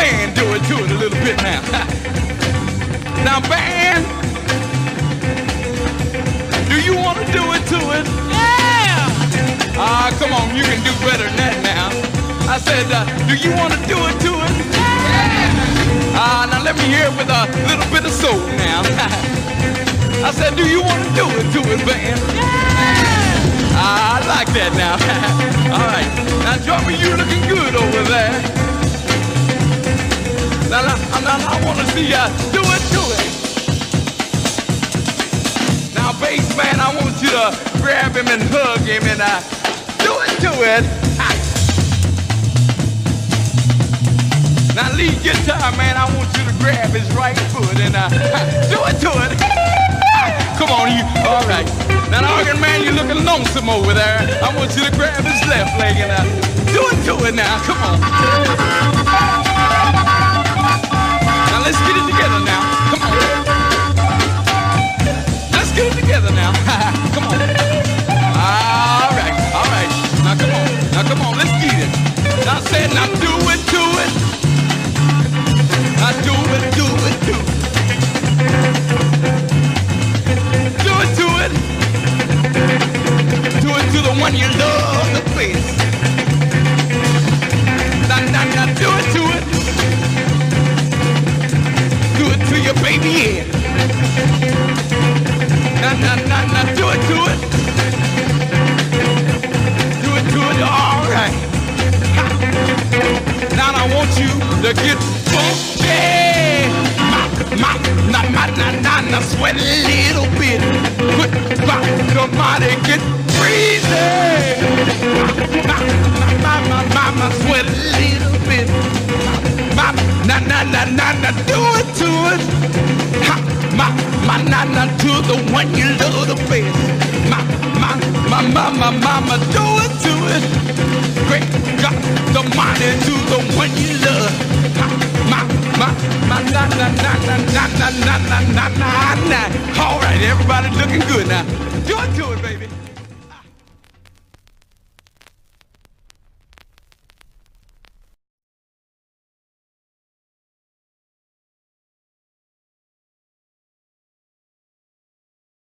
band do it to it a little bit now. now, band, do you want to do it to it? Yeah! Ah, come on, you can do better than that now. I said, uh, do you want to do it to it? Yeah! Ah, now let me hear it with a little bit of soul now. I said, do you want to do it to it, band? Yeah! Ah, I like that now. All right. Now, now, now I want to see you do it to it. Now, bass man, I want you to grab him and hug him and uh, do it to it. Now, lead guitar man, I want you to grab his right foot and uh, do it to it. Come on, you. All right. Now, organ man, you're looking lonesome over there. I want you to grab his left leg and uh, do it to it now. Come on. Your baby head. Now, now, now, now, do it to it. Do it to it, all right. Now I want you to get funky. Ma, na, na, na, na, na, sweat a little bit. Put my, your body get freezing. Ma, ma, ma, ma, ma, ma, sweat a little bit. Ma, na, na, na, na, na, do it to it. Ha, ma, ma, na, na, to the one you love the best. Ma, ma, ma, ma, ma, ma, ma, do it to it. Great God, the mighty to the one you love. Ha, ma, ma, ma, na, na, na, na, na, na, na, na, na, na, na. All right, everybody looking good now. Do it to it, baby.